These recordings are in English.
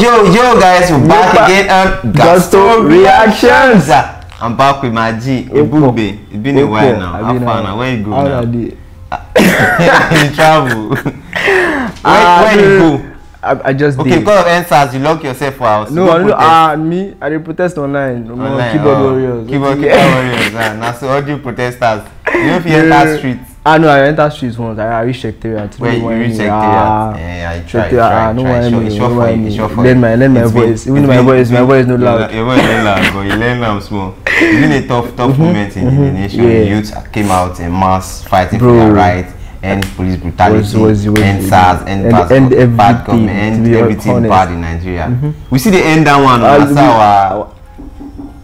yo, yo, guys, we're back again on Gusto Reactions. I'm back with my G. Ebube. It's been a while now. How far now? Where you go now? na dey? you travel. where Ah, where you no. go? I, I just Okay, because of NSAS, you lock yourself for house. No, You no. Ah, me. I dey protest online. No online. keyboard Oh, warriors. Keyboard, Okay. keyboard warriors. Ah, now so audio protesters. You you Yeah. enter street, Ah no, I enter street once. I, I reach secretariat. where No you reach secretariat. Ah, Yeah, I try, secretariat. try, Ah, no try. sure- it's sure for you. It's sure for Learn my, learn my voice. Even my voice, my voice no loud. Your voice no loud, but you learn them small. It's been a tough, tough moment in, the nation. Yeah. The youth came out in mass fighting for their rights, end police brutality, Was- was- was- end SARS, end, end- end bad government, end everything bad in Nigeria. We see the end that one. Ah, That's we- our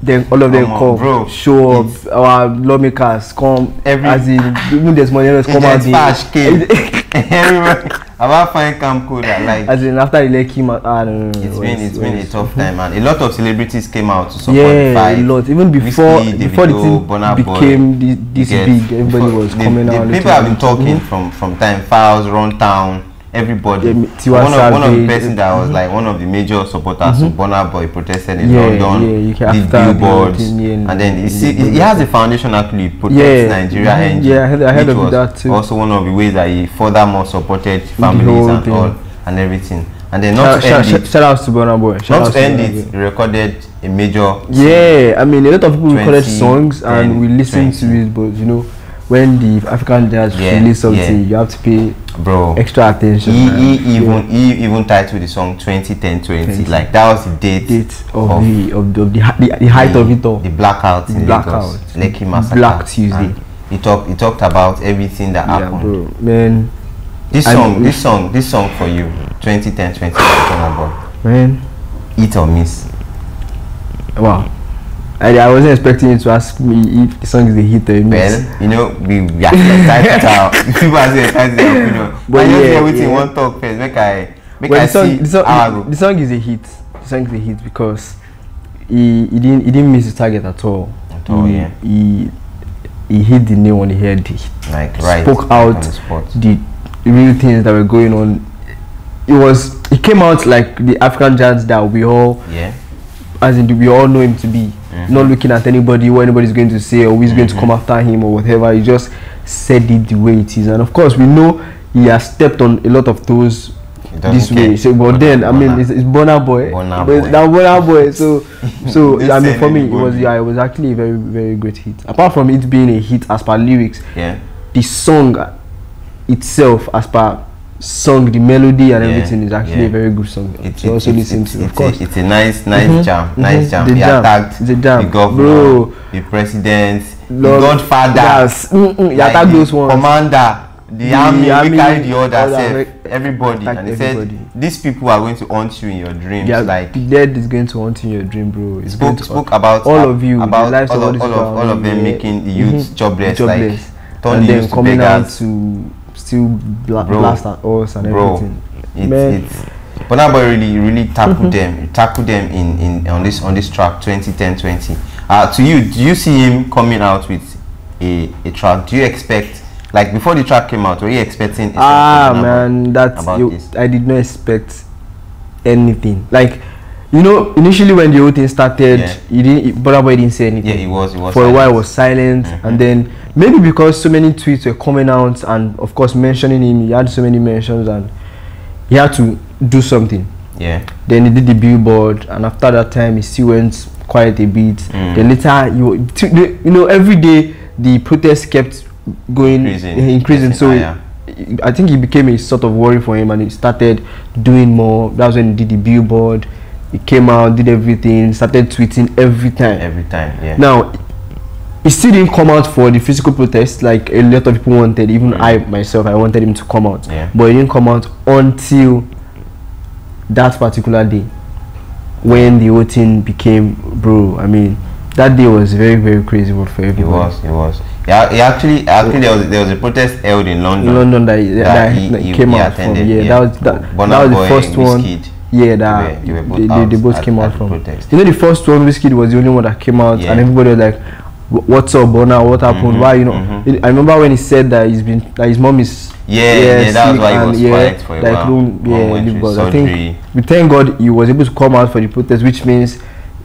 Then all of them Come on, come, bro. show up. Our lawmakers come. Every- as in, even there's money else come out. Everybody about find camcorder like. As in after the Lekki ma- ah no no no. It's it been it's been a tough time, and a lot of celebrities came out to support the yeah, fight. a lot. Even before Wizkid, before the thing Boy, became thi- this get- big, everybody was the, coming the out. People little have been talking from from time. Files, Run Town, everybody. Yeah, Tiwa one of one of the person that was like one of the major supporters of Burna Boy protested in Yeah, London, yeah, you can- did the billboards, and then the see he, he has a foundation actually protect Yeah, Nigeria mhm, NG, yeah, I heard- I heard which of was that too. Also one of the ways that he furthermore supported families and thing. all and everything. And then not Shout, to end shout, out to Burna Boy. Shout not to end it, he recorded a major Yeah, I mean a lot of people recorded 20, songs and we 10, listened to 20. it, but you know when the African Giant Yeah, release something, yeah. you have to pay bro. extra attention. He, he Yeah. even he even titled the song 2010 20 20. like that was the date, date of, of the of the, of the, the, the height of it all. the blackout The in blackout. Lagos, Lekki massacre. Black Tuesday. And He talked he talked about everything that Yeah, happened. bro, man, This I- song, this song, this song for you, 2010 20 Burna man, Eat or miss? wow. I, I wasn't expecting you to ask me if the song is a hit or a miss. Well, you know, we, we are entitled to our people are still entitled to their opinion. But I just yeah, hear wetin yeah. one talk first. Make I make well, I the song, see the, song, how I the, go. the song is a hit. The song is a hit because he, he didn't he didn't miss the target at all. At all, he, yeah. He he hit the nail on the head. He Like right spoke out the the real things that were going on. It was it came out like the African giants that we all Yeah. as in we all know him to be. Mhm. Not looking at anybody, what anybody's going to say, or who's going to Mhm. come after him, or whatever. He just said it the way it is, and of course we know he has stepped on a lot of toes this way. So, but then I mean, it's, it's Boy. But Boy. Burna Boy. So, so I mean, for me, it was yeah, it was actually a very very great hit. Apart from it being a hit as per lyrics, Yeah. the song itself, as per song, the melody and Yeah, everything is actually yeah. a very good song. It, to it, also it, listen it's, to, of course. a, it's a nice, nice Mhm, jam, mhm. nice jam. The he jam, attacked the jam. the governor, Bro. the president, Lord, the godfather, mm, mm, he like attacked the those ones. commander, the, The army, army, we carry the order, sef, everybody. And he everybody. said, these people are going to haunt you in your dreams. Yeah, like the dead is going to haunt you in your dream, bro. It's going spoke to spoke about all of you, about all of all of all of, them making the youth Mhm. jobless, like turn and the then youth to coming out to still bla- Bro. blast at us and Bro. everything. It's Man. it's Burna Boy really really tackled them, he tackled them in in on this on this track 2010 20. Uh, to you, do you see him coming out with a a track? Do you expect like before the track came out, were you expecting? Ah man, that about you? I did not expect anything. Like, you know, initially when the whole thing started, Yeah. he didn't. Burna Boy didn't say Yeah, anything. he was. He was for a while silent. was silent Mhm. and then maybe because so many tweets were coming out and of course mentioning him he had so many mentions and he had to do something Yeah. then he did the billboard and after that time he still went quiet a bit Mm. then later you t- the- you know every day the protests kept going Increasing. eh, increasing so higher. I think it became a sort of worry for him and he started doing more that's when he did the billboard he came out did everything started tweeting every time Every time. Yeah. now, he still didn't come out for the physical protest like a lot of people wanted. Even Mm. I myself, I wanted him to come out, Yeah. but he didn't come out until that particular day when the whole thing became bro. I mean, that day was very very crazy for It was. It was. Yeah. He actually actually there was there was a protest held in London. In London that, he- that that, he- that he- came he out from. Yeah, yeah. that was that, that was the first one. Wizkid. Yeah, that They were- they were both they, they, out they both came at out the from. protest. You know, the first one, Wizkid was the only one that came out, Yeah. and everybody was like, "What's up, Burna? What happened? Mhm, Why you know?" mhm. I remember when he said that he's been that his mom is Yeah, yeah, that was why he was yeah, quiet for a like, while. yeah, went leave through I think we thank God he was able to come out for the protest, which means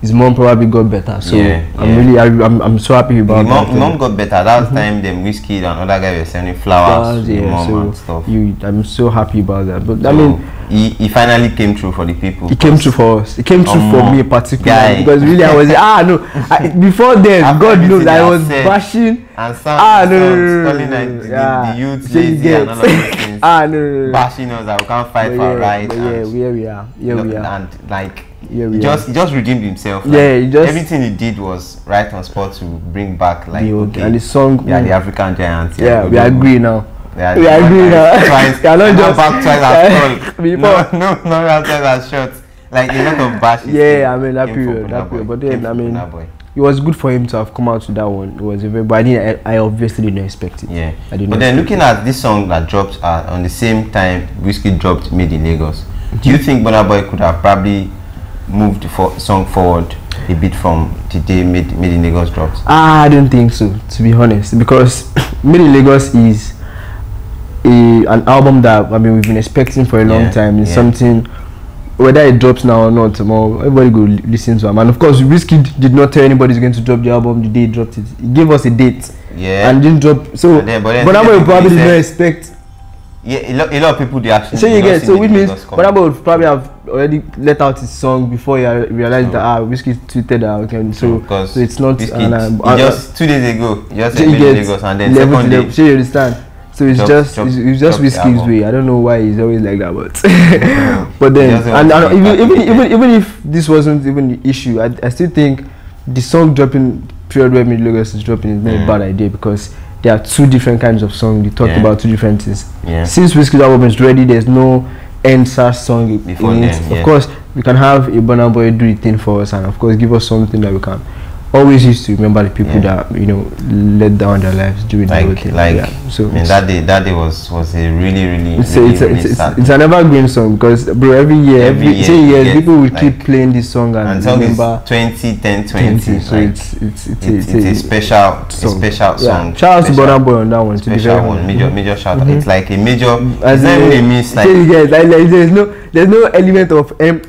his mom probably got better. So Yeah, I'm yeah. really, I, I'm, I'm so happy about mom, that. mom got better. That was time them Wizkid and other guys were sending flowers the yeah, so and stuff. you, I'm so happy about that. But I mean, he, he finally came through for the people. it came true for us. It came true for me particularly guy. because really I was ah no. I, before then, After God knows I was bashing. And some, Ah no, no, no, no, no, no, the, yeah. the youth lazy and all of those things. ah no, no, no, bashing us that we can't fight But for our yeah, rights. but and, yeah, here we are. Here we are. and like we he just he just redeemed himself. like, Yeah, he just- everything he did was right on spot to bring back like The okay, and the song. yeah, mm, the African giants. yeah, we agree now. Yeah, one agree time. Twice. Are not just- back twice at all. Before- No, no, no, not twice as short. Like a lot of bashes. Yeah, I mean, that period, that period. But then, I mean, It was good for him to have come out to that one. It was very, but I didn't. I, I obviously didn't expect it. Yeah. I didn't. But then looking at this song that dropped uh, on the same time Wizkid dropped Made in Lagos, do you think Burna Boy could have probably moved the for- song forward a bit from the day Made, Made in Lagos dropped? Ah, I don't think so, to be honest, because Made in Lagos is a an album that I mean we've been expecting for a long Yeah, time. It's yeah. something whether it drops now or not, tomorrow everybody go li- listen to him. And of course, Wizkid did not tell anybody he's going to drop the album the day he dropped it. He gave us a date Yeah. and didn't drop. So, And then- but then Boy people probably did not expect. yeah, a lot, a lot of people they actually. So you get so which means coming. Would probably have already let out his song before he realized So- that ah Wizkid tweeted that okay so, so it's not um, uh, just two days ago just so said you Made in get Lagos and then second day. So you understand? So it's just drop- it's, it's just Wizkid's way. I don't know why he's always like that, but but then and, and even even even even if this wasn't even the issue, I, I still think the song dropping period where Mid Lagos is dropping is not a Mm. bad idea because there are two different kinds of songs. They talk Yeah. about two different things. yeah Since Wizkid's album is ready, there's no end SARS song Before in it. then, Of course, we can have a Burna Boy do the thing for us, and of course, give us something that we can always used to remember the people Yeah. that you know let down their lives during the whole like yeah. so I mean that day that day was was a really really it's, a, really, it's, a, really it's, it's, it's an evergreen song because bro, every year, Every every, year say years, get, people will like, keep playing this song and, and song remember 20 10 20, 20. So like, it's it's it's, it's, it's, it's a special a song. special song Yeah. Shout out to Boy on that one. Special one major major shout out Mhm. it's like a major As it's not a miss like you like, like there's no there's no element of M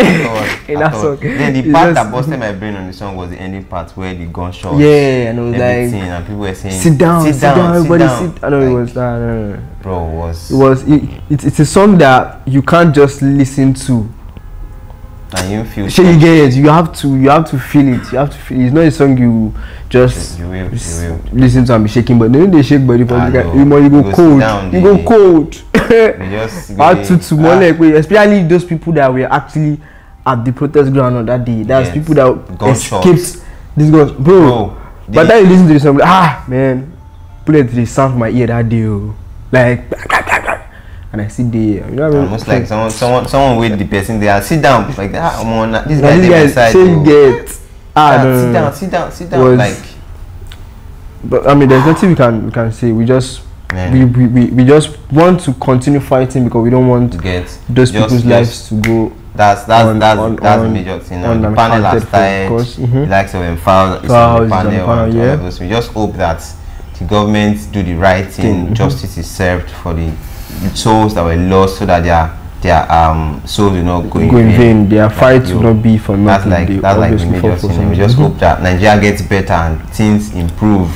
in that song. then the part that busted my brain on the song was the ending part where the gunshot Yeah, and it was like and people were saying sit down, sit, down, everybody down. sit. I know it was nah, no, no, no. bro was It was it, it, it's a song that you can't just listen to. and you feel Sure you get it. You have to you have to feel it. You have to feel it. It's not a song you just you will you will listen to and be shaking but then they shake body Ah, guy. You, you You go cold. down, you go cold. just to tomorrow, like, especially those people that were actually at the protest ground on that day. That's Yes. people that Gunshots. escaped these goes, bro. bro By the the- time you listen to the song, like, ah man, bullet the sound for my ear that day, oh. like, and I see the, you know what I mean? almost like someone someone someone with the person there sit down like that ah, omo, na- this guy these dey my guys side oh. get ah Yeah, no, no, sit down sit down sit down Was- like But I mean, there's nothing we can we can say. We just man, we, we, we, we just want to continue fighting because we don't want to get those just- people's just- lives to go that's that's on- that's on- that's the on- major thing on the panel has counted for, of started Mhm. likes of Emfowl is Fowl on is the on the panel panel, and yeah. those we just hope that the government do the right thing Thing, mhm. justice is served for the, souls that were lost so that their their um souls will not go in go in vain. vain. Their fight will not be for nothing. that's like They that's like the major thing. We just Mhm. hope that Nigeria gets better and things improve.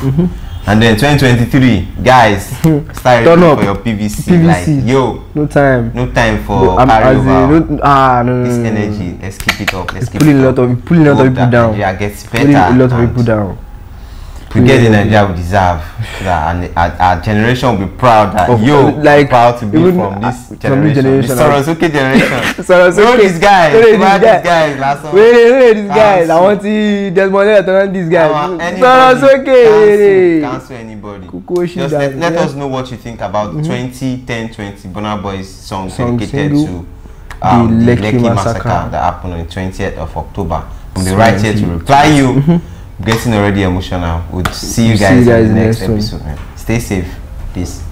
And then 2023, guys, start Turn up. for your PVC. PVC. Like, yo, no time. no time for No, in, carryover. no- ah no no This energy, let's keep it up. Let's It's keep pulling it a up. lot of pulling a lot of people down. Nigeria gets better. Pulling a lot of people down. We get Pulling- Nigeria we deserve. That and our, our generation will be proud that Of- yo, like, proud to be even, from uh, this from this generation. generation, The Sorosuke generation. So it's Know this guy. Know this guy. this guy. Last one. Wait, wait, this guy. I want to Desmond and this guy. Our- So anybody, it's okay. Cancel, cancel anybody. Just let, let yeah. us know what you think about 2010 20 Burna Boy's song, Song dedicated to um, the Lekki massacre. massacre. that happened on the 20th of October. We'll be right here to 20. reply you. Getting already emotional. We'll see you We'll guys, see you guys in the next next episode. Man. Stay safe. Peace.